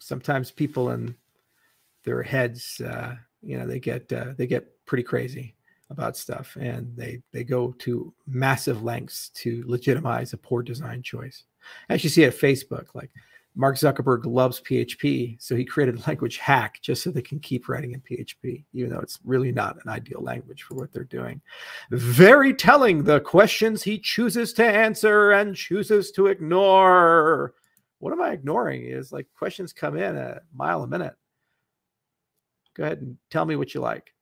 sometimes people in their heads, uh, you know, they get uh, they get pretty crazy about stuff, and they they go to massive lengths to legitimize a poor design choice. As you see at Facebook, like Mark Zuckerberg loves PHP, so he created language hack just so they can keep writing in PHP, even though it's really not an ideal language for what they're doing. Very telling the questions he chooses to answer and chooses to ignore. What am I ignoring? Is like questions come in a mile a minute. Go ahead and tell me what you like.